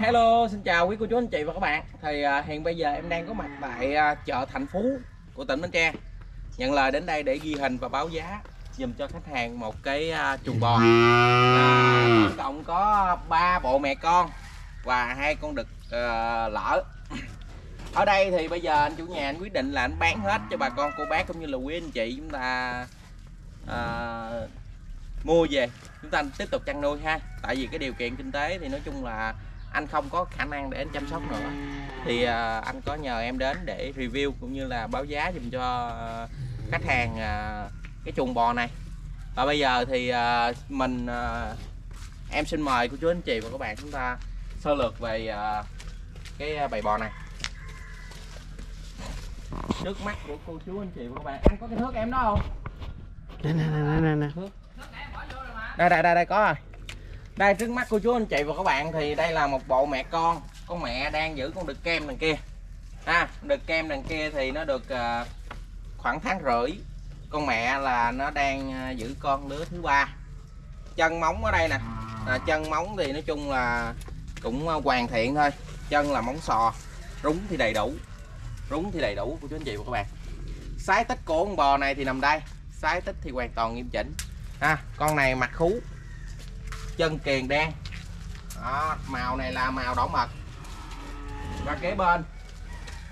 Hello, xin chào quý cô chú anh chị và các bạn. Thì à, hiện bây giờ em đang có mặt tại à, chợ Thành Phú của tỉnh Bến Tre. Nhận lời đến đây để ghi hình và báo giá dùm cho khách hàng một cái à, chuồng bò. À, Tổng cộng có 3 bộ mẹ con và hai con đực à, lỡ. Ở đây thì bây giờ anh chủ nhà anh quyết định là anh bán hết cho bà con cô bác cũng như là quý anh chị chúng ta à, mua về. Chúng ta tiếp tục chăn nuôi ha. Tại vì cái điều kiện kinh tế thì nói chung là anh không có khả năng để anh chăm sóc nữa. Thì à, anh có nhờ em đến để review cũng như là báo giá dùm cho à, khách hàng à, cái chuồng bò này. Và bây giờ thì à, mình à, em xin mời cô chú anh chị và các bạn chúng ta sơ lược về à, cái bầy bò này. Trước mắt của cô chú anh chị và các bạn. Anh có cái thước em đó không? Nè nè nè nè nè đây đây đây đây có rồi đây trước mắt cô chú anh chị và các bạn thì đây là một bộ mẹ con. Con mẹ đang giữ con đực kem đằng kia. Ha đực kem đằng kia thì nó được uh, khoảng tháng rưỡi. Con mẹ là nó đang ờ, giữ con lứa thứ ba. Chân móng ở đây nè. À, chân móng thì nói chung là cũng ờ, hoàn thiện thôi. Chân là móng sò rúng thì đầy đủ. Rúng thì đầy đủ của chú anh chị và các bạn. Sái tích của con bò này thì nằm đây. Sái tích thì hoàn toàn nghiêm chỉnh. Ha con này mặt khú chân kiền đen. Đó, màu này là màu đỏ mật và kế bên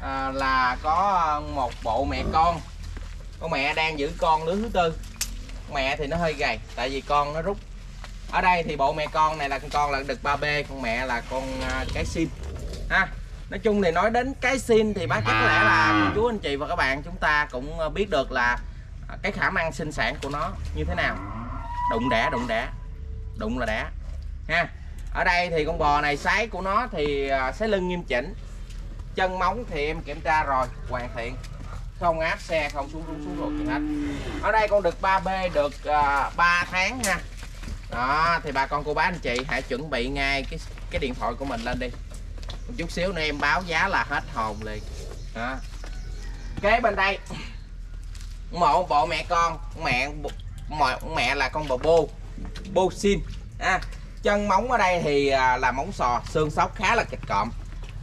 à, là có một bộ mẹ con. Con mẹ đang giữ con lứa thứ tư. Mẹ thì nó hơi gầy tại vì con nó rút. Ở đây thì bộ mẹ con này là con con là đực 3B con mẹ là con à, cái sim ha nói chung thì nói đến cái sim thì bác chắc lẽ là cô chú anh chị và các bạn chúng ta cũng à, biết được là cái khả năng sinh sản của nó như thế nào. Đụng đẻ đụng đẻ đụng là đẻ ha ở đây thì con bò này sái của nó thì à, sái lưng nghiêm chỉnh. Chân móng thì em kiểm tra rồi hoàn thiện. Không áp xe không xuống xuống xuống ruột gì hết. Ở đây con được 3B được à, uh, 3 tháng nha đó thì bà con cô bác anh chị hãy chuẩn bị ngay cái cái điện thoại của mình lên đi. Một chút xíu nữa em báo giá là hết hồn liền. Đó. kế bên đây một bộ mẹ con mẹ mẹ, mẹ là con bò bô. Bô xin à, chân móng ở đây thì à, là móng sò xương sóc khá là kịch cộm.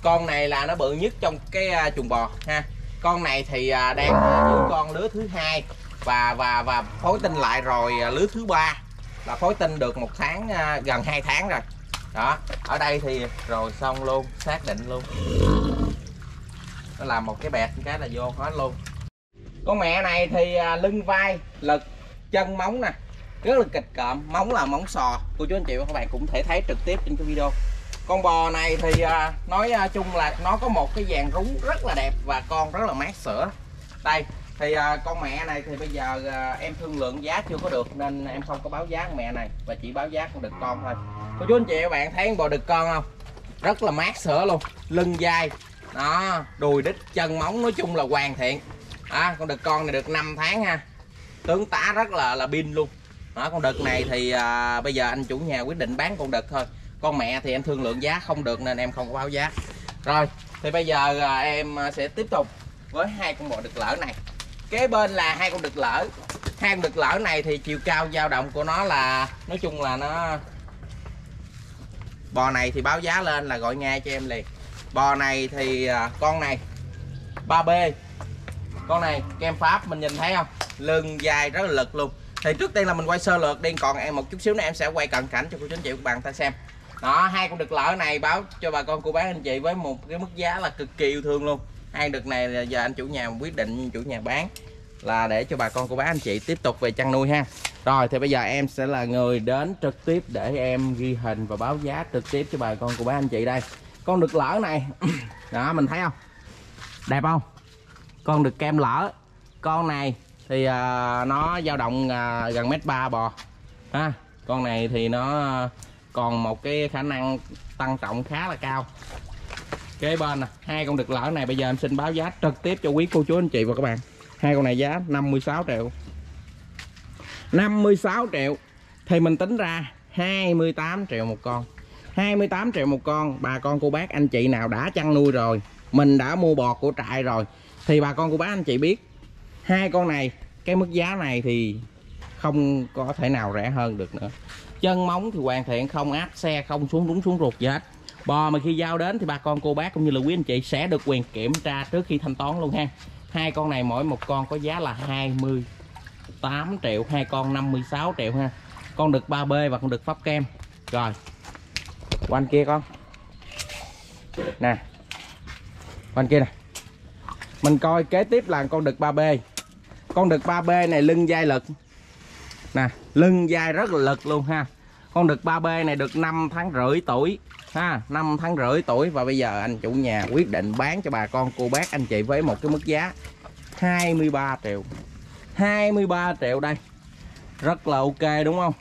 Con này là nó bự nhất trong cái à, chuồng bò ha. Con này thì à, đang dưới con lứa thứ hai và và và phối tinh lại rồi lứa thứ ba. Là phối tinh được một tháng gần 2 tháng rồi. Đó ở đây thì rồi xong luôn xác định luôn. Nó làm một cái bẹt cái là vô hết luôn. Con mẹ này thì lưng vai lực chân móng nè rất là kịch cộm móng là móng sò. Cô chú anh chị và các bạn cũng thể thấy trực tiếp trên cái video. Con bò này thì à, nói à, chung là nó có một cái vàng rú rất là đẹp và con rất là mát sữa. Đây thì à, con mẹ này thì bây giờ em thương lượng giá chưa có được nên em không có báo giá con mẹ này và chỉ báo giá con đực con thôi. Cô chú anh chị và bạn thấy con bò đực con không? Rất là mát sữa luôn lưng dai đó đùi đít chân móng nói chung là hoàn thiện. À, con đực con này được 5 tháng ha. Tướng tá rất là là pin luôn đó con đực này thì à, bây giờ anh chủ nhà quyết định bán con đực thôi. Con mẹ thì em thương lượng giá không được nên em không có báo giá. Rồi thì bây giờ à, em à, sẽ tiếp tục với hai con bò đực lỡ này. Kế bên là hai con đực lỡ hai con đực lỡ này thì chiều cao dao động của nó là nói chung là nó bò này thì báo giá lên là gọi ngay cho em liền. Bò này thì à, con này 3B con này kem pháp mình nhìn thấy không? Lưng dài rất là lực luôn thì trước tiên là mình quay sơ lược đi, còn em một chút xíu nữa em sẽ quay cận cảnh cho cô chú anh chị các bạn ta xem. Đó, hai con đực lỡ này báo cho bà con cô bác anh chị với một cái mức giá là cực kỳ yêu thương luôn. Hai đực này là giờ anh chủ nhà quyết định, chủ nhà bán, là để cho bà con cô bác anh chị tiếp tục về chăn nuôi ha. Rồi, thì bây giờ em sẽ là người đến trực tiếp để em ghi hình và báo giá trực tiếp cho bà con cô bác anh chị đây. Con đực lỡ này, đó, mình thấy không? Đẹp không? Con đực kem lỡ. Con này thì à, nó dao động à, gần mét ba bò. Ha con này thì nó à, còn một cái khả năng tăng trọng khá là cao. Kế bên nè hai con đực lỡ này bây giờ em xin báo giá trực tiếp cho quý cô chú anh chị và các bạn. Hai con này giá 56 triệu. 56 triệu. Thì mình tính ra 28 triệu một con. 28 triệu một con bà con cô bác anh chị nào đã chăn nuôi rồi mình đã mua bò của trại rồi thì bà con cô bác anh chị biết hai con này cái mức giá này thì không có thể nào rẻ hơn được nữa. Chân móng thì hoàn thiện, không áp xe, không xuống đúng xuống ruột gì hết. Bò mà khi giao đến thì bà con, cô bác cũng như là quý anh chị sẽ được quyền kiểm tra trước khi thanh toán luôn ha. Hai con này mỗi một con có giá là 28 triệu, hai con 56 triệu ha. Con được 3B và con được pháp kem. Rồi quanh kia con. Nè quanh kia nè. Mình coi kế tiếp là con đực 3B con đực 3B này lưng dai lực. Nè, lưng dai rất là lực luôn ha. Con đực 3B này được 5 tháng rưỡi tuổi, ha 5 tháng rưỡi tuổi. Và bây giờ anh chủ nhà quyết định bán cho bà con cô bác anh chị với một cái mức giá 23 triệu. 23 triệu đây. Rất là ok đúng không?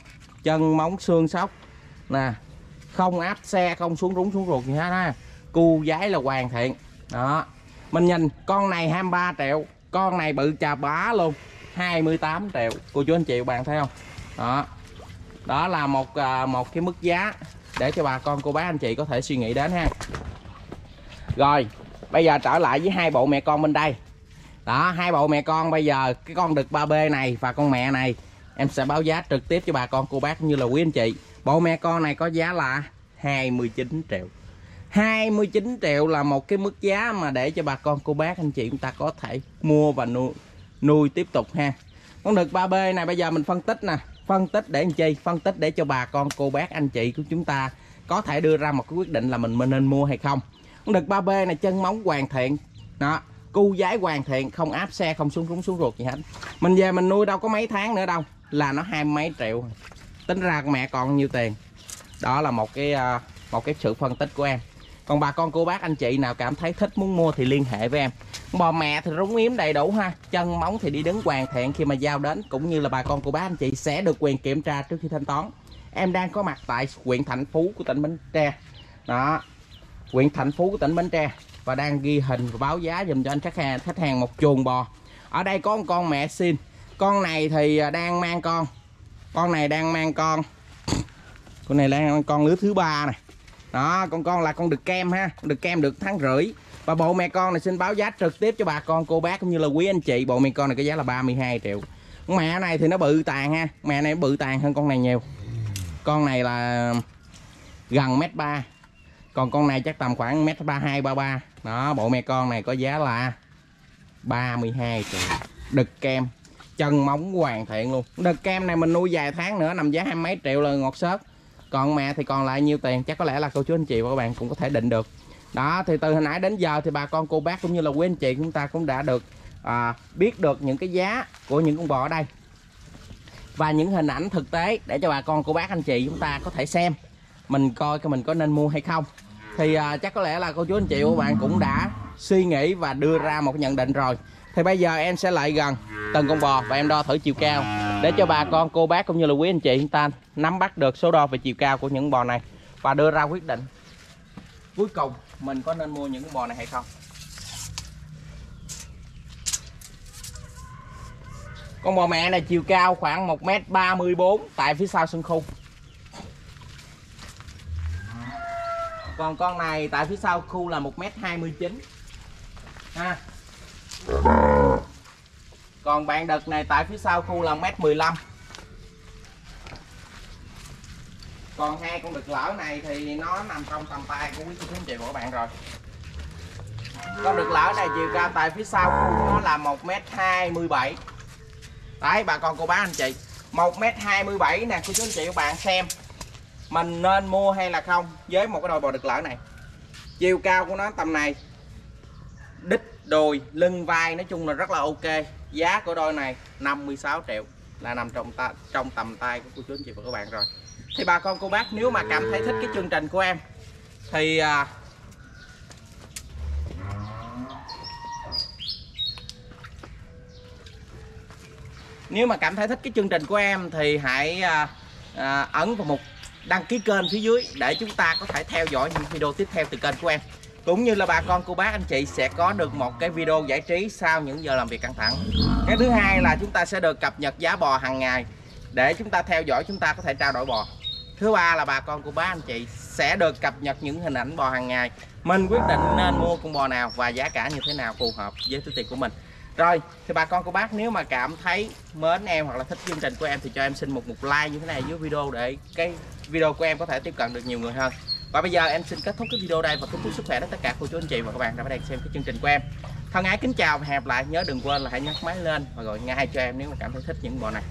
Chân móng xương sóc. Nè, không áp xe, không xuống rúng, xuống ruột gì hết ha. Cu giấy là hoàn thiện. Đó. Mình nhìn, con này 23 triệu con này bự chà bá luôn. 28 triệu. Cô chú anh chị bạn thấy không? Đó. Đó là một à, một cái mức giá để cho bà con, cô bác, anh chị có thể suy nghĩ đến ha. Rồi, bây giờ trở lại với hai bộ mẹ con bên đây. Đó, hai bộ mẹ con bây giờ, cái con đực 3B này và con mẹ này, em sẽ báo giá trực tiếp cho bà con, cô bác cũng như là quý anh chị. Bộ mẹ con này có giá là 29 triệu. 29 triệu là một cái mức giá mà để cho bà con cô bác anh chị chúng ta có thể mua và nuôi, nuôi tiếp tục ha. Con đực 3B này bây giờ mình phân tích nè. Phân tích để làm chi? Phân tích để cho bà con cô bác anh chị của chúng ta có thể đưa ra một cái quyết định là mình mình nên mua hay không. Con đực 3B này chân móng hoàn thiện. Đó cu giái hoàn thiện không áp xe không xuống rúng xuống ruột gì hết. Mình về mình nuôi đâu có mấy tháng nữa đâu là nó hai mấy triệu. Tính ra mẹ còn nhiêu tiền. Đó là một cái à, một cái sự phân tích của em còn bà con cô bác, anh chị nào cảm thấy thích muốn mua thì liên hệ với em. Bò mẹ thì rúng yếm đầy đủ ha, chân móng thì đi đứng hoàn thiện khi mà giao đến, cũng như là bà con cô bác, anh chị sẽ được quyền kiểm tra trước khi thanh toán. Em đang có mặt tại huyện Thạnh Phú của tỉnh Bến Tre. Đó, huyện Thạnh Phú của tỉnh Bến Tre. Và đang ghi hình và báo giá dùm cho anh khách hàng khách hàng một chuồng bò. Ở đây có một con mẹ xin. Con này thì à, đang mang con. Con này đang mang con. Con này đang mang con lứa thứ ba này đó, con con là con được kem ha được kem được tháng rưỡi. Và bộ mẹ con này xin báo giá trực tiếp cho bà con, cô bác cũng như là quý anh chị. Bộ mẹ con này có giá là 32 triệu. Mẹ này thì nó bự tàn ha, mẹ này bự tàn hơn con này nhiều. Con này là gần mét ba, còn con này chắc tầm khoảng mét ba, hai, ba ba. Đó, bộ mẹ con này có giá là 32 triệu. Đực kem, chân móng hoàn thiện luôn. Đực kem này mình nuôi vài tháng nữa, nằm giá hai mấy triệu là ngọt xớt còn mẹ thì còn lại nhiêu tiền chắc có lẽ là cô chú anh chị và các bạn cũng có thể định được. Đó thì từ hồi nãy đến giờ thì bà con cô bác cũng như là quý anh chị chúng ta cũng đã được à, biết được những cái giá của những con bò ở đây. Và những hình ảnh thực tế để cho bà con cô bác anh chị chúng ta có thể xem mình coi cái mình có nên mua hay không. Thì à, chắc có lẽ là cô chú anh chị và các bạn cũng đã suy nghĩ và đưa ra một nhận định rồi. Thì bây giờ em sẽ lại gần từng con bò và em đo thử chiều cao để cho bà con cô bác cũng như là quý anh chị chúng ta nắm bắt được số đo về chiều cao của những bò này và đưa ra quyết định. Cuối cùng, mình có nên mua những bò này hay không? Con bò mẹ này chiều cao khoảng 1m34 tại phía sau sân khu còn con này tại phía sau khu là 1m29 ha. Còn bạn đực này tại phía sau khu là 1m15 còn hai con đực lỡ này thì nó nằm trong tầm tay của quý cô chú anh chị và các bạn rồi. Con đực lỡ này chiều cao tại phía sau nó là 1m27 đấy bà con cô bác anh chị 1m27 nè cô chú anh chị các bạn xem mình nên mua hay là không với một cái đôi bò đực lỡ này. Chiều cao của nó tầm này đít đùi lưng vai nói chung là rất là ok. Giá của đôi này 56 triệu là nằm trong ta, trong tầm tay của cô chú anh chị và các bạn rồi thì bà con cô bác nếu mà cảm thấy thích cái chương trình của em thì à, nếu mà cảm thấy thích cái chương trình của em thì hãy à, à, ấn vào một đăng ký kênh phía dưới để chúng ta có thể theo dõi những video tiếp theo từ kênh của em. Cũng như là bà con cô bác anh chị sẽ có được một cái video giải trí sau những giờ làm việc căng thẳng. Cái thứ hai là chúng ta sẽ được cập nhật giá bò hàng ngày để chúng ta theo dõi chúng ta có thể trao đổi bò thứ ba là bà con của bác anh chị sẽ được cập nhật những hình ảnh bò hàng ngày. Mình quyết định nên mua con bò nào và giá cả như thế nào phù hợp với túi tiền của mình. Rồi, thì bà con của bác nếu mà cảm thấy mến em hoặc là thích chương trình của em thì cho em xin một một like như thế này dưới video để cái video của em có thể tiếp cận được nhiều người hơn. Và bây giờ em xin kết thúc cái video đây và kính chúc sức khỏe đến tất cả cô chú anh chị và các bạn đã đang xem cái chương trình của em. Thân ái kính chào và hẹn lại. Nhớ đừng quên là hãy nhấc máy lên và gọi ngay cho em nếu mà cảm thấy thích những bộ này.